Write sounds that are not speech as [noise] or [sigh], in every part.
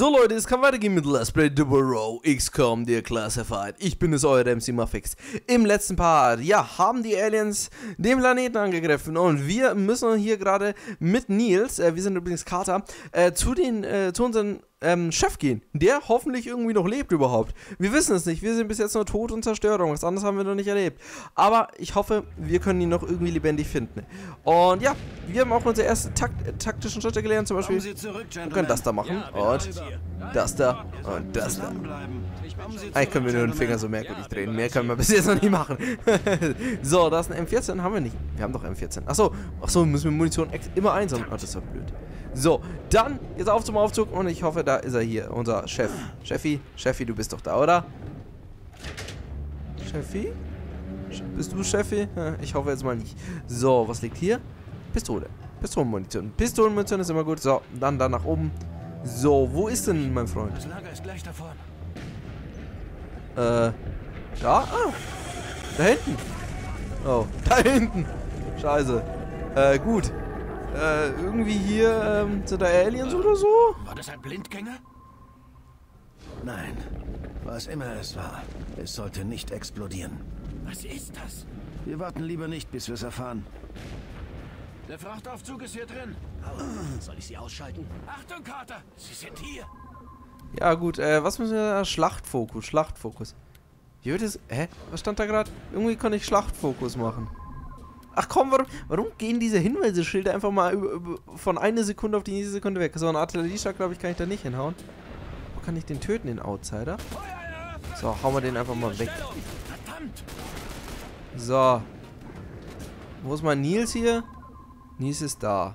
So Leute, es kann weitergehen mit Let's Play Double Row XCOM Declassified. Ich bin es, euer MC Muffix. Im letzten Part, ja, haben die Aliens den Planeten angegriffen und wir müssen hier gerade mit Nils, äh, wir sind übrigens Carter, äh, zu den, äh, zu unseren ähm, Chef gehen, der hoffentlich irgendwie noch lebt überhaupt. Wir wissen es nicht, wir sind bis jetzt nur Tod und Zerstörung, was anderes haben wir noch nicht erlebt. Aber ich hoffe, wir können ihn noch irgendwie lebendig finden. Und ja, wir haben auch unsere ersten Takt taktischen Schritte gelernt, zum Beispiel, zurück, wir können das da machen Ja, und das da und das da. Eigentlich können wir nur den Finger so merkwürdig drehen. Mehr können wir bis jetzt noch nicht machen. [laughs] so, da ist ein M14. Haben wir nicht. Wir haben doch M14. Achso, achso, müssen wir Munition immer einsammeln. Oh, das ist doch blöd. So, dann jetzt auf zum Aufzug und ich hoffe, da ist er hier, unser Chef. Chefi, Chefi, du bist doch da, oder? Chefi? Sch- Bist du Chefi? Ja, [laughs] Ich hoffe jetzt mal nicht. So, was liegt hier? Pistole. Pistolenmunition. Pistolenmunition ist immer gut. So, dann da nach oben. So, wo ist denn mein Freund? Das Lager ist gleich davon. Äh, da? Ah, da hinten. Oh, [laughs] da hinten. Scheiße. Äh, gut. Äh, irgendwie hier, ähm, sind da Aliens oder so? War das ein Blindgänger? Nein. Was immer es war, es sollte nicht explodieren. Was ist das? Wir warten lieber nicht, bis wir es erfahren. Der Frachtaufzug ist hier drin. Soll ich sie ausschalten? Achtung, Carter! Sie sind hier! Ja, gut, äh, was müssen wir da? Schlachtfokus, Schlachtfokus. Wie wird es? Hä? Was stand da gerade? Irgendwie kann ich Schlachtfokus machen. Ach komm, warum, warum gehen diese Hinweisschilder einfach mal über, über, von einer Sekunde auf die nächste Sekunde weg? So, einen Artillerieschlag, glaube ich, kann ich da nicht hinhauen. Wo kann ich den töten, den Outsider? So, hauen wir den einfach mal weg. So. Wo ist mein Nils hier? Nils ist da.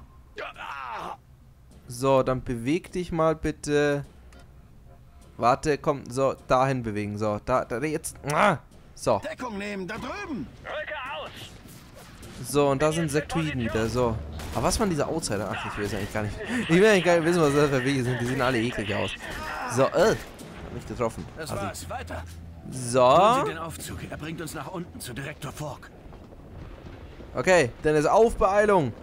So, dann beweg dich mal bitte. Warte, komm, so, dahin bewegen. So, da, da, jetzt. Ah, so, Deckung nehmen, da drüben! So, und da sind Sektoiden wieder, so. Aber was waren diese Outsider? Ach, ich will es eigentlich gar nicht. Ich will eigentlich gar nicht wissen, was das für Wege sind. Die sehen alle eklig aus. So, äh. Hab mich getroffen. Das Also, war's. Weiter. So. Sie den Aufzug. Er bringt uns nach unten zu Direktor Fork. Okay, dann ist auf Beeilung.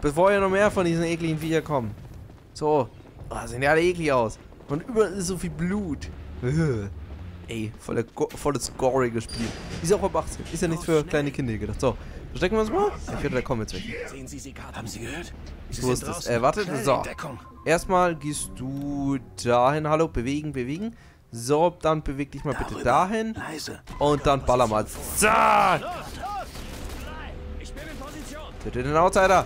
Bevor hier noch mehr von diesen ekligen Viecher kommen. So. Oh, sehen die alle eklig aus. Und überall ist so viel Blut. Ugh. Ey, volles goriges Spiel. Ist auch ab 18. Ist ja nicht für kleine Kinder gedacht. So, verstecken wir uns mal. Ich würde, da kommen jetzt weg. Sehen Sie sie, Carter? Haben Sie gehört? Sie sind ist das? Äh, Schnell so. Erstmal gehst du dahin. Hallo, bewegen, bewegen. So, dann beweg dich mal bitte dahin. Leise. Und dann baller mal. Zack! Töte den Outsider!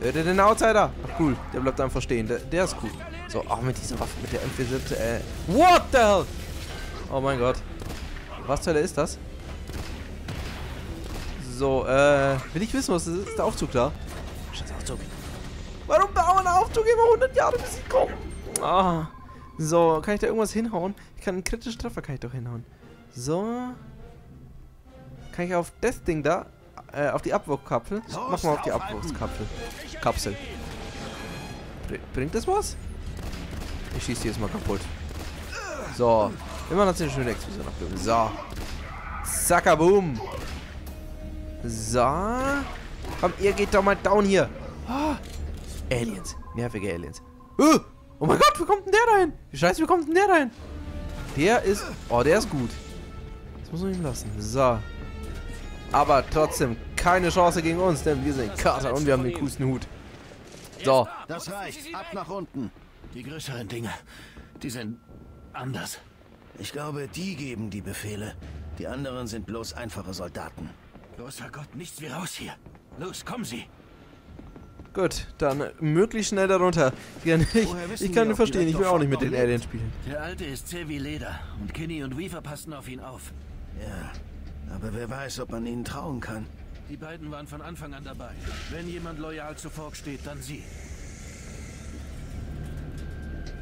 Töte den Outsider! Ach cool, der bleibt einfach stehen. Der, der ist cool. So, auch mit dieser Waffe, mit der M417, äh. What the hell? Oh mein Gott. Was zur Hölle ist das? So, äh. Will ich wissen, was das ist? Ist der Aufzug da? Scheiß Aufzug. Warum dauert der Aufzug immer 100 Jahre, bis ich komme? Ah. So, kann ich da irgendwas hinhauen? Ich kann einen kritischen Treffer kann ich doch hinhauen. So. Kann ich auf das Ding da, äh, auf die Abwurfkapsel? Mach mal auf die aufhalten. Abwurfkapsel. Kapsel. Br bringt das was? Ich schieße die jetzt mal kaputt. So. Immer noch eine schöne Explosion abgeben. So. Zackaboom. So. Komm, ihr geht doch mal down hier. Ah. Aliens. Nervige Aliens. Uh. Oh mein Gott, wie kommt denn der? Wie scheiße, wie kommt denn der dahin? Der ist... Oh, der ist gut. Das muss man ihm lassen. So. Aber trotzdem keine Chance gegen uns, denn wir sind Kater und wir haben den coolsten Hut. So. Das reicht. Ab nach unten. Die größeren Dinge, die sind anders. Ich glaube, die geben die Befehle. Die anderen sind bloß einfache Soldaten. Großer Gott, nichts wie raus hier. Los, kommen Sie. Gut, dann möglichst schnell darunter. Ich, ich, kann ihn verstehen, ich will auch nicht mit den Aliens spielen. Der Alte ist zäh wie Leder und Kinney und Weaver passen auf ihn auf. Ja, aber wer weiß, ob man ihnen trauen kann. Die beiden waren von Anfang an dabei. Wenn jemand loyal zu Fork steht, dann sie.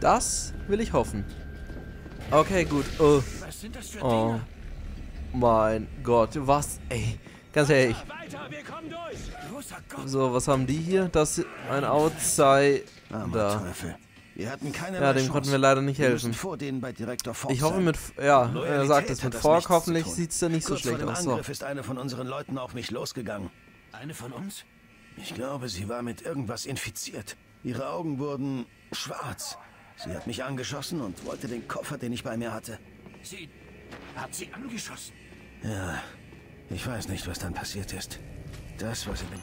Das will ich hoffen. Okay, gut. Oh, Was sind das für oh Dinger? mein Gott, was? Ey, ganz ehrlich. So, was haben die hier? Das ist ein Outside. Armer Da. Teufel. Wir hatten keine Ja, dem konnten wir leider nicht helfen. vor denen bei Direktor Fork Ich hoffe mit, ja, er sagt es mit Fork, hoffentlich sieht es dann nicht so schlecht aus. So. Angriff ist eine von unseren Leuten auf mich losgegangen. Eine von uns? Ich glaube, sie war mit irgendwas infiziert. Ihre Augen wurden schwarz. Sie hat mich angeschossen und wollte den Koffer, den ich bei mir hatte. Sie hat sie angeschossen. Ja, ich weiß nicht, was dann passiert ist. Das, was in dem...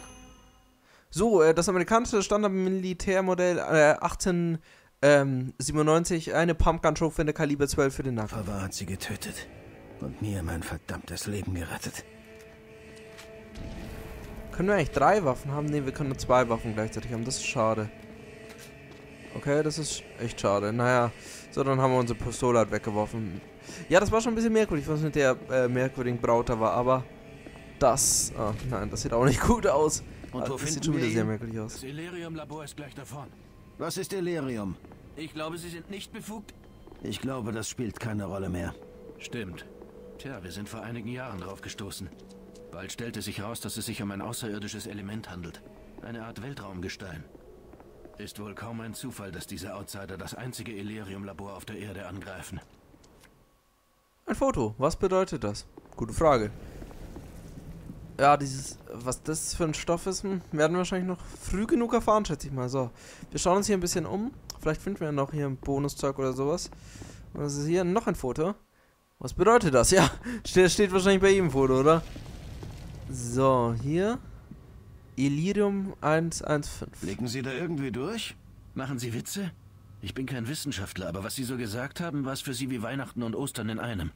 So, äh, das amerikanische Standard-Militärmodell äh, 1897, eine Pumpgun-Schrotflinte Kaliber 12 für den Nacken. Koffer hat sie getötet. Und mir mein verdammtes Leben gerettet. Können wir eigentlich drei Waffen haben? Ne, wir können nur zwei Waffen gleichzeitig haben. Das ist schade. Okay, das ist echt schade. Naja, so, dann haben wir unsere Pistole halt weggeworfen. Ja, das war schon ein bisschen merkwürdig, was mit der äh, merkwürdigen Braut da war, aber das... Ah, nein, das sieht auch nicht gut aus. Und Ah, wo das sieht finden schon wieder sehr merkwürdig aus. Das Illyrium-Labor ist gleich davon. Was ist Delirium? Ich glaube, Sie sind nicht befugt. Ich glaube, das spielt keine Rolle mehr. Stimmt. Tja, wir sind vor einigen Jahren drauf gestoßen. Bald stellte sich heraus, dass es sich um ein außerirdisches Element handelt. Eine Art Weltraumgestein. Ist wohl kaum ein Zufall, dass diese Outsider das einzige Illyrium-Labor auf der Erde angreifen. Ein Foto. Was bedeutet das? Gute Frage. Ja, dieses, was das für ein Stoff ist, hm, werden wir wahrscheinlich noch früh genug erfahren, schätze ich mal. So, wir schauen uns hier ein bisschen um. Vielleicht finden wir noch hier ein Bonuszeug oder sowas. Was ist hier? Noch ein Foto. Was bedeutet das? [laughs] Ja, steht, steht wahrscheinlich bei ihm Foto, oder? So, hier. Illyrium 115. Blicken Sie da irgendwie durch? Machen Sie Witze? Ich bin kein Wissenschaftler, aber was Sie so gesagt haben, war es für Sie wie Weihnachten und Ostern in einem.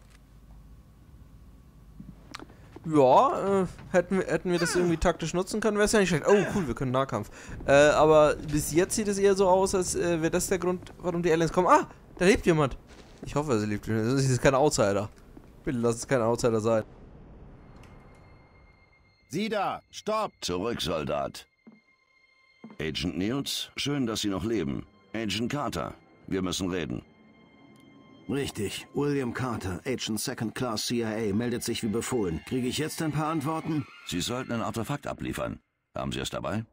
Ja, äh, hätten, wir, hätten wir das irgendwie taktisch nutzen können, wäre es ja nicht schlecht. Oh, cool, wir können Nahkampf. Äh, aber bis jetzt sieht es eher so aus, als äh, wäre das der Grund, warum die Aliens kommen. Ah, da lebt jemand. Ich hoffe, es lebt jemand. Das ist kein Outsider. Bitte lass es kein Outsider sein. Sie da! Stopp! Zurück, Soldat. Agent Niels, schön, dass Sie noch leben. Agent Carter, wir müssen reden. Richtig. William Carter, Agent Second Class CIA, meldet sich wie befohlen. Kriege ich jetzt ein paar Antworten? Sie sollten ein Artefakt abliefern. Haben Sie es dabei?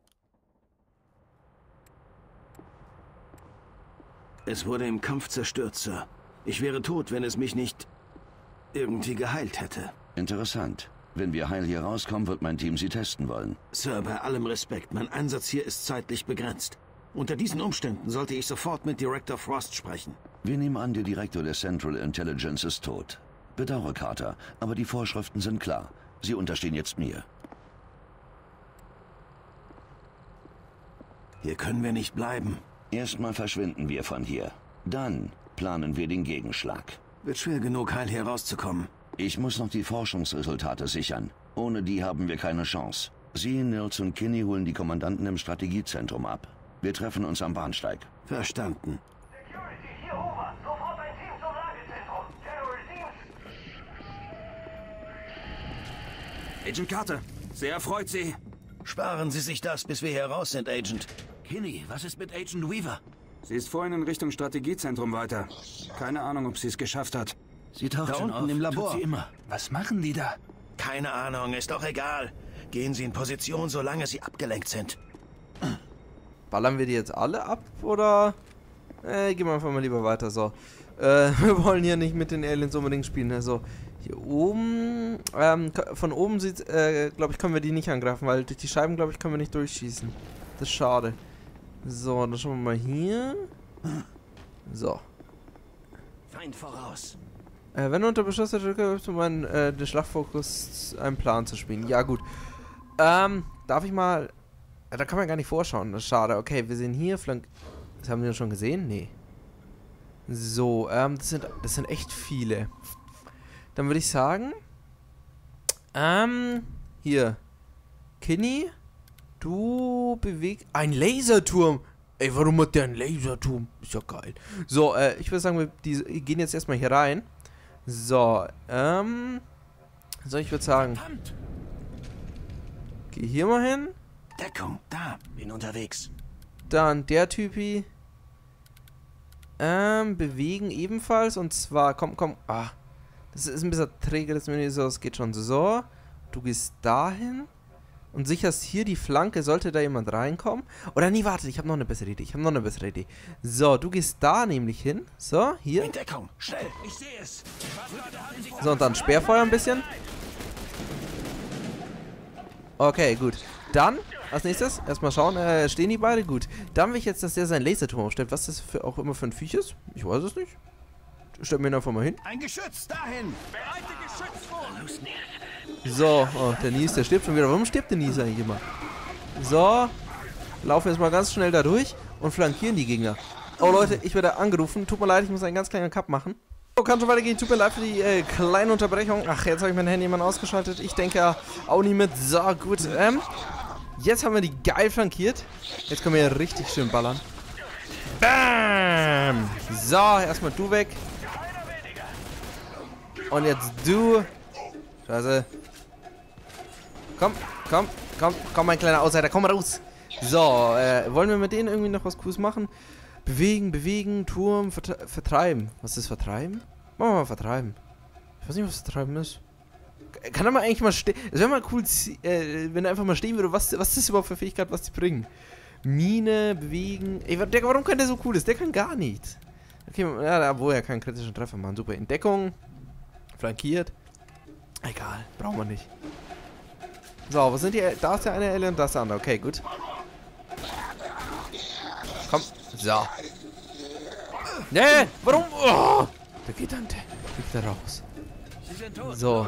Es wurde im Kampf zerstört, Sir. Ich wäre tot, wenn es mich nicht irgendwie geheilt hätte. Interessant. Wenn wir heil hier rauskommen, wird mein Team Sie testen wollen. Sir, bei allem Respekt, mein Einsatz hier ist zeitlich begrenzt. Unter diesen Umständen sollte ich sofort mit Director Frost sprechen. Wir nehmen an, der Direktor der Central Intelligence ist tot. Bedauere, Carter, aber die Vorschriften sind klar. Sie unterstehen jetzt mir. Hier können wir nicht bleiben. Erstmal verschwinden wir von hier. Dann planen wir den Gegenschlag. Wird schwer genug, heil hier rauszukommen. Ich muss noch die Forschungsresultate sichern. Ohne die haben wir keine Chance. Sie, Nils und Kinney holen die Kommandanten im Strategiezentrum ab. Wir treffen uns am Bahnsteig. Verstanden. Security, hier Hover. Sofort ein Team zum Lagezentrum. General Deans. Agent Carter, sehr erfreut Sie. Sparen Sie sich das, bis wir hier raus sind, Agent. Kinney, was ist mit Agent Weaver? Sie ist vorhin in Richtung Strategiezentrum weiter. Keine Ahnung, ob sie es geschafft hat. Sie taucht Da schon unten auf. im Labor. Tut sie immer. Was machen die da? Keine Ahnung, ist doch egal. Gehen Sie in Position, solange Sie abgelenkt sind. Ballern wir die jetzt alle ab oder äh, gehen wir einfach mal lieber weiter. So, äh, [laughs] wir wollen hier nicht mit den Aliens unbedingt spielen. Also hier oben, ähm, von oben sieht, äh, glaube ich, können wir die nicht angreifen, weil durch die Scheiben, glaube ich, können wir nicht durchschießen. Das ist schade. So, dann schauen wir mal hier. So. Feind voraus. Äh, wenn du unter Beschuss der drücke, hilfst du meinen, äh, den Schlachtfokus einen Plan zu spielen. Ja, gut. Ähm, darf ich mal. Da kann man gar nicht vorschauen. Das ist schade. Okay, wir sehen hier Flank. Das haben wir schon gesehen? Nee. So, ähm, das sind, das sind echt viele. Dann würde ich sagen. Ähm, hier. Kinney, du beweg. Ein Laserturm! Ey, warum hat der einen Laserturm? Ist ja geil. So, äh, ich würde sagen, wir die, gehen jetzt erstmal hier rein. So, ähm. So, ich würde sagen, geh hier mal hin. Deckung, da. Bin unterwegs. Dann der Typi. Ähm, bewegen ebenfalls. Und zwar, komm, komm. Ah. Das ist ein bisschen träge, das Menü. So, es geht schon so. Du gehst dahin. Und sicherst hier die Flanke, sollte da jemand reinkommen. Oder nee, warte, ich habe noch eine bessere Idee. Ich habe noch eine bessere Idee. So, du gehst da nämlich hin. So, hier. In Deckung, schnell. Ich sehe es. So, und dann Sperrfeuer ein bisschen. Okay, gut. Dann, als nächstes, erstmal schauen, äh, stehen die beide? Gut. Dann will ich jetzt, dass der seinen Laserturm aufstellt. Was das für, auch immer für ein Viech ist? Ich weiß es nicht. Stell mir ihn einfach mal hin. Ein Geschütz dahin! So, oh, der Nies, der stirbt schon wieder. Warum stirbt der Nies eigentlich immer? So, laufen jetzt mal ganz schnell da durch und flankieren die Gegner. Oh Leute, ich werde angerufen. Tut mir leid, ich muss einen ganz kleinen Cut machen. So, kann schon weitergehen. Tut mir leid für die äh, kleine Unterbrechung. Ach, jetzt habe ich mein Handy mal ausgeschaltet. Ich denke ja auch nicht mit. So, gut. Ähm, jetzt haben wir die geil flankiert. Jetzt können wir hier richtig schön ballern. Bam! So, erstmal du weg. Und jetzt du. Scheiße. Komm, komm, komm, komm, mein kleiner Außenseiter, komm mal raus. So, äh, wollen wir mit denen irgendwie noch was Cooles machen? Bewegen, bewegen, Turm, vertreiben. Was ist vertreiben? Machen wir mal vertreiben. Ich weiß nicht, was vertreiben ist. Kann er mal eigentlich mal stehen? Es wäre mal cool, äh, wenn er einfach mal stehen würde, was, was ist überhaupt für Fähigkeit, was die bringen. Mine, bewegen. Ey, der, warum kann der so cool ist? Der kann gar nichts. Okay, ja, wo er keinen kritischen Treffer machen. Super. Entdeckung. Flankiert. Egal, brauchen wir nicht. So, was sind die? Da ist der eine Alien, da ist der andere. Okay, gut. Komm. So. Nee, warum? Oh, der geht dann, der fliegt da raus. So.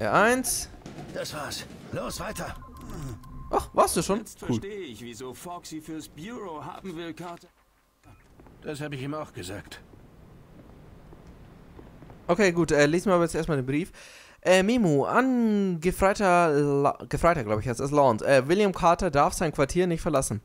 R1. Das war's. Los, weiter! Ach, warst du schon? Jetzt Cool. verstehe ich, wieso Foxy fürs Bureau haben will, Carter. Das habe ich ihm auch gesagt. Okay, gut. Äh, lesen wir aber jetzt erstmal den Brief. Äh, Memo, an Gefreiter, Gefreiter glaube ich heißt es, Lawrence. Äh, William Carter darf sein Quartier nicht verlassen.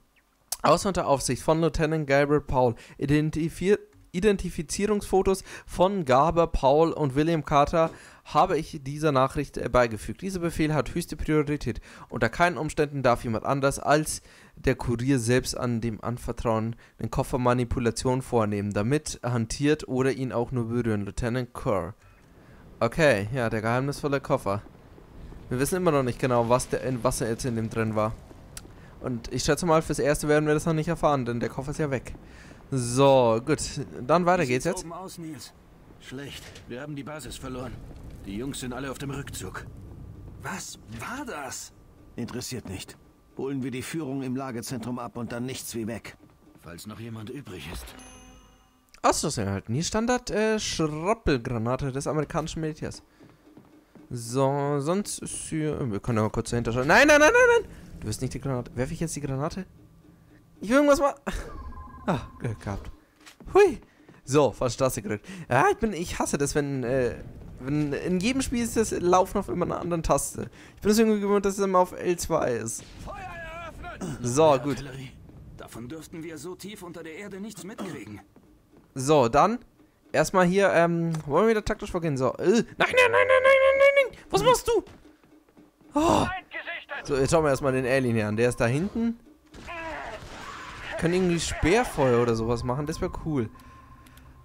Außer unter Aufsicht von Lieutenant Gabriel Paul. Identifier Identifizierungsfotos von Gaber, Paul und William Carter habe ich dieser Nachricht äh, beigefügt. Dieser Befehl hat höchste Priorität. Unter keinen Umständen darf jemand anders als der Kurier selbst an dem Anvertrauen den Koffer Manipulation vornehmen, damit hantiert oder ihn auch nur berühren. Lieutenant Kerr. Okay, ja, der geheimnisvolle Koffer. Wir wissen immer noch nicht genau, was, der, was er jetzt in dem drin war. Und ich schätze mal, fürs Erste werden wir das noch nicht erfahren, denn der Koffer ist ja weg. So, gut. Dann weiter geht's jetzt. oben aus, Nils? Schlecht. Wir haben die Basis verloren. Die Jungs sind alle auf dem Rückzug. Was war das? Interessiert nicht. Holen wir die Führung im Lagezentrum ab und dann nichts wie weg. Falls noch jemand übrig ist. Ausrüstung erhalten. Hier Standard äh, Schrappelgranate des amerikanischen Militärs. So, sonst ist hier... Wir können ja mal kurz dahinter schauen. Nein, nein, nein, nein, nein! Du wirst nicht die Granate. Werfe ich jetzt die Granate? Ich will irgendwas mal... [laughs] Ah, Glück gehabt. Hui. So, fast das Glück. Ja, ich bin, ich hasse das, wenn, äh, wenn in jedem Spiel ist das Laufen auf immer einer anderen Taste. Ich bin deswegen gewöhnt, dass es immer auf L2 ist. So, gut. Davon dürften wir so tief unter der Erde nichts mitkriegen. So, dann erstmal hier, ähm, wollen wir wieder taktisch vorgehen? So, äh, nein, nein, nein, nein, nein, nein, nein, nein, was machst du? Oh. So, jetzt schauen wir erstmal den Alien hier an. Der ist da hinten. Kann irgendwie Speerfeuer oder sowas machen, das wäre cool.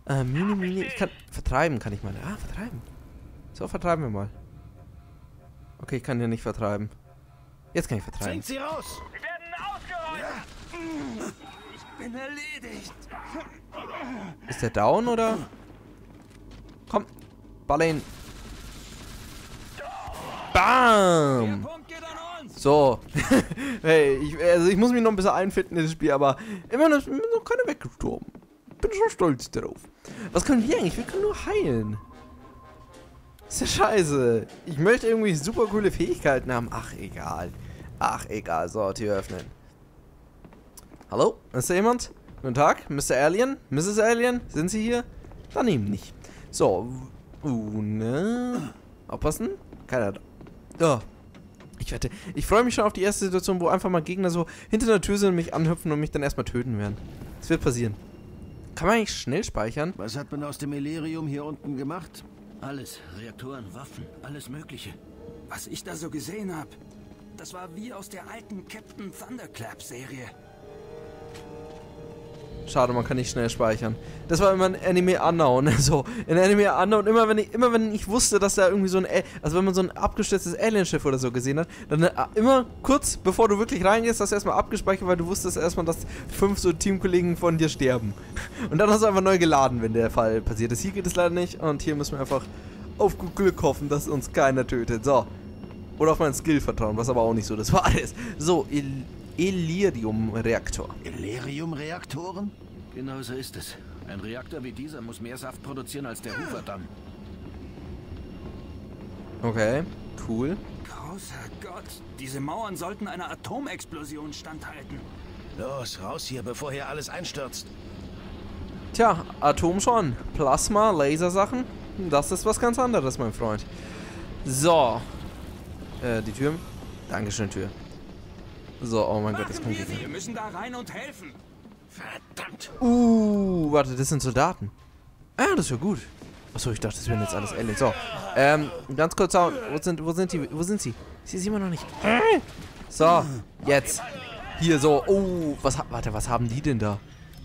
Äh, Mini, Mini, ich kann, vertreiben kann ich mal. Ah, vertreiben. So, vertreiben wir mal. Okay, ich kann hier nicht vertreiben. Jetzt kann ich vertreiben. Sie raus! Wir werden ausgeräumt! Bin erledigt. Ist der down oder? Komm, baller ihn. Bam! Punkt geht an uns. So. [laughs] hey, ich, also ich muss mich noch ein bisschen einfinden in das Spiel, aber immer noch, immer noch keiner weggestorben. Bin schon stolz darauf. Was können wir eigentlich? Wir können nur heilen. ist ja scheiße. Ich möchte irgendwie super coole Fähigkeiten haben. Ach, egal. Ach, egal. So, Tür öffnen. Hallo? Ist da jemand? Guten Tag, Mr. Alien? Mrs. Alien? Sind Sie hier? Dann eben nicht. So. Uh, ne? Aufpassen. Keiner da. Oh. Ich wette, ich freue mich schon auf die erste Situation, wo einfach mal Gegner so hinter der Tür sind und mich anhüpfen und mich dann erstmal töten werden. Das wird passieren. Kann man eigentlich schnell speichern? Was hat man aus dem Illyrium hier unten gemacht? Alles. Reaktoren, Waffen, alles Mögliche. Was ich da so gesehen habe, das war wie aus der alten Captain Thunderclap-Serie. Schade, man kann nicht schnell speichern. Das war immer ein Anime Unknown. [laughs] So, in Anime Unknown, immer wenn ich, immer wenn ich wusste, dass da irgendwie so ein, also wenn man so ein abgestürztes Alienschiff oder so gesehen hat, dann äh, immer kurz bevor du wirklich reingehst, hast du erstmal abgespeichert, weil du wusstest erstmal, dass fünf so Teamkollegen von dir sterben. [laughs] Und dann hast du einfach neu geladen, wenn der Fall passiert ist. Hier geht es leider nicht und hier müssen wir einfach auf Glück hoffen, dass uns keiner tötet. So. Oder auf meinen Skill vertrauen, was aber auch nicht so das war alles. So, Il Illyrium-Reaktor. Illyrium-Reaktoren? Genau so ist es. Ein Reaktor wie dieser muss mehr Saft produzieren als der Hoover-Damm. Okay, cool. Großer Gott, diese Mauern sollten einer Atomexplosion standhalten. Los, raus hier, bevor hier alles einstürzt. Tja, Atom schon. Plasma, Lasersachen. Das ist was ganz anderes, mein Freund. So. Äh, die Tür. Dankeschön, Tür. So, oh mein Gott, das kommt wir, Gegner. wir müssen da rein und helfen. Verdammt. Uh, warte, das sind Soldaten. Ah, das ist ja gut. Achso, ich dachte, das wären jetzt alles Aliens. So, ähm, ganz kurz, wo sind, wo sind die, wo sind sie? Sie sehen wir noch nicht. So, jetzt. Hier, so, oh, was, warte, was haben die denn da?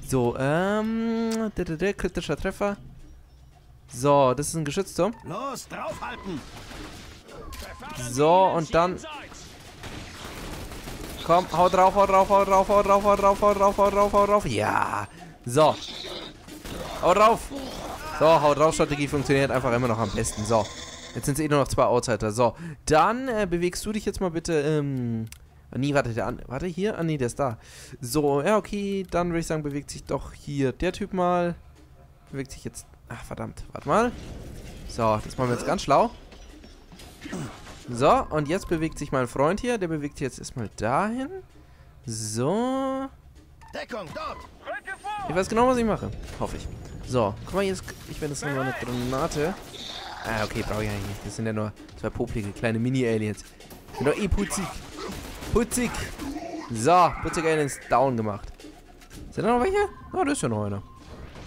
So, ähm, kritischer Treffer. So, das ist ein Geschützturm. Los, draufhalten. So, und dann... Komm, hau drauf, hau drauf, hau drauf, hau drauf, hau drauf, hau drauf, hau drauf, hau drauf. Ja. So. Hau drauf. So, hau drauf, Strategie funktioniert einfach immer noch am besten. So. Jetzt sind es eh nur noch zwei Outsider. So. Dann äh, bewegst du dich jetzt mal bitte, ähm... ah, Nee, warte, der an, warte, hier? Ah, nee, der ist da. So, ja, okay, dann würde ich sagen, bewegt sich doch hier der Typ mal. Bewegt sich jetzt... Ach, verdammt, warte mal. So, das machen wir jetzt ganz schlau. So, und jetzt bewegt sich mein Freund hier. Der bewegt sich jetzt erstmal dahin. So. Deckung, dort. Ich weiß genau, was ich mache. Hoffe ich. So, guck mal, jetzt. Ich werde jetzt noch mal eine Granate. Ah, okay, brauche ich eigentlich nicht. Das sind ja nur zwei poplige kleine Mini-Aliens. Sind doch eh putzig. Putzig. So, putzig Aliens down gemacht. Sind da noch welche? Ah, da ist ja noch einer.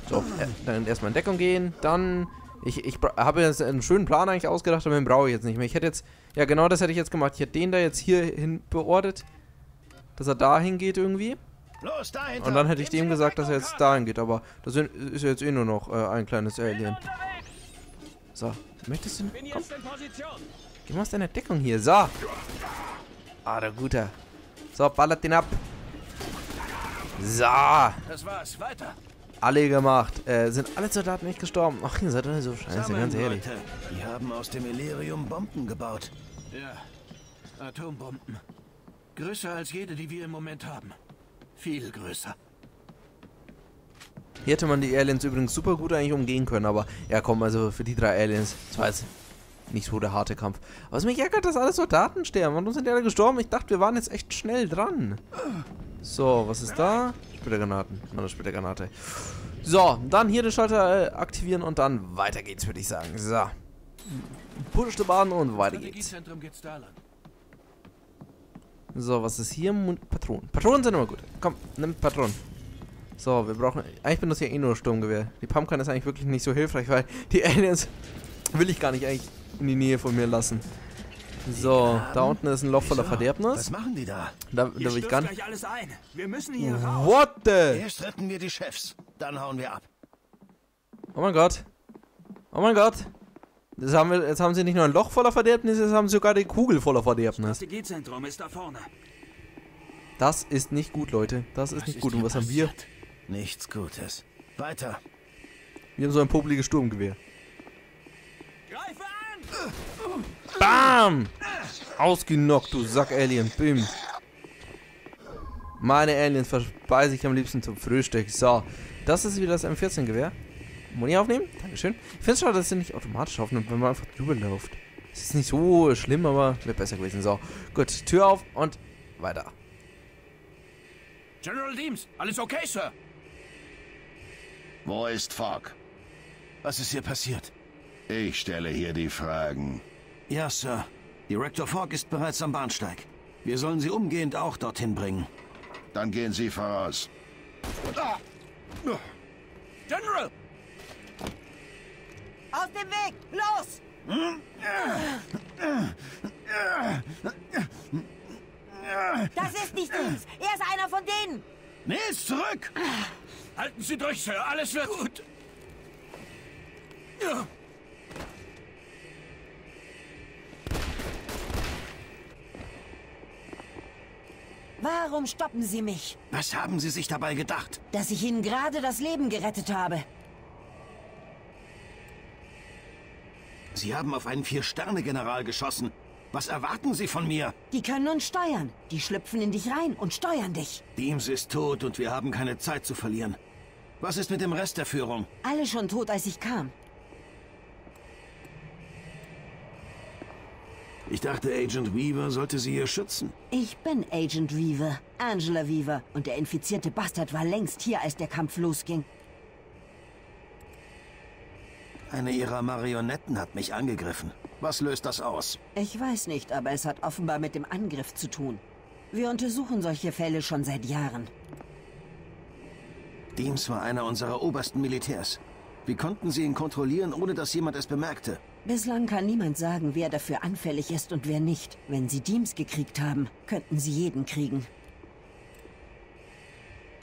So, äh, dann erstmal in Deckung gehen. Dann. Ich, ich habe jetzt einen schönen Plan eigentlich ausgedacht, aber den brauche ich jetzt nicht mehr. Ich hätte jetzt. Ja, genau das hätte ich jetzt gemacht. Ich hätte den da jetzt hier hin beordert. Dass er da hingeht irgendwie. Los, dahinter. Und dann hätte ich dem gesagt, dass er jetzt dahin geht, aber das ist ja jetzt eh nur noch äh, ein kleines Alien. So, möchtest du... Komm, geh mal aus deiner Deckung hier, so. Ah, der Guter. So, ballert den ab. So, Das war's. Weiter. Alle gemacht. Äh, sind alle Soldaten nicht gestorben? Ach, ihr seid alle so scheiße, Sammeln, ganz ehrlich. Leute. Die haben aus dem Illyrium Bomben gebaut. Ja. Atombomben. Größer als jede, die wir im Moment haben. Viel größer. Hier hätte man die Aliens übrigens super gut eigentlich umgehen können, aber ja komm, also für die drei Aliens, das war jetzt nicht so der harte Kampf. Aber was mich ärgert, dass alle Soldaten sterben. Warum sind die alle gestorben? Ich dachte, wir waren jetzt echt schnell dran. So, was ist da? Splittergranaten. Eine Splittergranate. So, dann hier den Schalter äh, aktivieren und dann weiter geht's, würde ich sagen. So. Push the Bahn und weiter geht's. So, was ist hier? Patronen. Patronen sind immer gut. Komm, nimm Patronen. So, wir brauchen... Eigentlich benutze ich ja eh nur Sturmgewehr. Die Pumpgun ist eigentlich wirklich nicht so hilfreich, weil die Aliens will ich gar nicht eigentlich in die Nähe von mir lassen. So, da unten ist ein Loch voller Was Verderbnis. machen die da? Da, da will ich gar nicht... alles ein. Wir müssen hier raus. What the... Erst retten wir die Chefs, dann hauen wir ab. Oh mein Gott. Oh mein Gott. Das haben wir, jetzt haben sie nicht nur ein Loch voller Verderbnis, jetzt haben sie sogar die Kugel voller Verderbnis. Strategiezentrum ist da vorne. Das ist nicht gut, Leute. Das ist nicht ist gut. Und hier was haben wir? Nichts Gutes. Weiter. Wir haben so ein popliges Sturmgewehr. Greife an! Bam! Ausgenockt, du Sack-Alien. Bim. Meine Aliens verspeise ich am liebsten zum Frühstück. So, das ist wieder das M14-Gewehr. Moni aufnehmen? Dankeschön. Ich finde es schade, dass er nicht automatisch aufnimmt, wenn man einfach drüber läuft. Es ist nicht so schlimm, aber wäre besser gewesen. So, gut. Tür auf und weiter. General Deems, alles okay, Sir? Wo ist Fogg? Was ist hier passiert? Ich stelle hier die Fragen. Ja, Sir. Direktor Fogg ist bereits am Bahnsteig. Wir sollen sie umgehend auch dorthin bringen. Dann gehen Sie voraus. General! Aus dem Weg! Los! Das ist nicht Dings. Er ist einer von denen. Nils, zurück! Halten Sie durch, Sir. Alles wird gut. Ja. Warum stoppen Sie mich? Was haben Sie sich dabei gedacht? Dass ich Ihnen gerade das Leben gerettet habe. Sie haben auf einen Vier-Sterne-General geschossen. Was erwarten Sie von mir? Die können uns steuern. Die schlüpfen in dich rein und steuern dich. Deems ist tot und wir haben keine Zeit zu verlieren. Was ist mit dem Rest der Führung? Alle schon tot, als ich kam. Ich dachte, Agent Weaver sollte sie hier schützen. Ich bin Agent Weaver, Angela Weaver. Und der infizierte Bastard war längst hier, als der Kampf losging. Eine ihrer Marionetten hat mich angegriffen. Was löst das aus? Ich weiß nicht, aber es hat offenbar mit dem Angriff zu tun. Wir untersuchen solche Fälle schon seit Jahren. Deems war einer unserer obersten Militärs. Wie konnten sie ihn kontrollieren, ohne dass jemand es bemerkte? Bislang kann niemand sagen, wer dafür anfällig ist und wer nicht. Wenn sie Deems gekriegt haben, könnten sie jeden kriegen.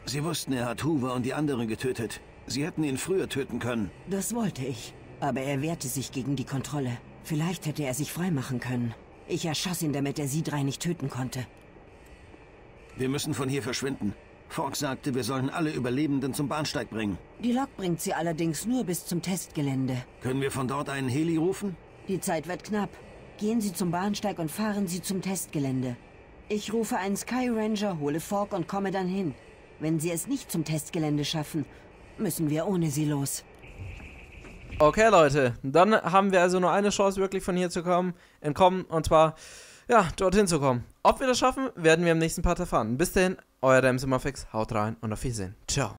Sie wussten, er hat Hoover und die anderen getötet. Sie hätten ihn früher töten können. Das wollte ich. Aber er wehrte sich gegen die Kontrolle. Vielleicht hätte er sich freimachen können. Ich erschoss ihn, damit er sie drei nicht töten konnte. Wir müssen von hier verschwinden. Falk sagte, wir sollen alle Überlebenden zum Bahnsteig bringen. Die Lok bringt sie allerdings nur bis zum Testgelände. Können wir von dort einen Heli rufen? Die Zeit wird knapp. Gehen Sie zum Bahnsteig und fahren Sie zum Testgelände. Ich rufe einen Sky Ranger, hole Falk und komme dann hin. Wenn Sie es nicht zum Testgelände schaffen, müssen wir ohne Sie los. Okay, Leute, dann haben wir also nur eine Chance, wirklich von hier zu kommen, entkommen, und zwar, ja, dorthin zu kommen. Ob wir das schaffen, werden wir im nächsten Part erfahren. Bis dahin, euer Ramsey Muffix, haut rein und auf Wiedersehen. Ciao.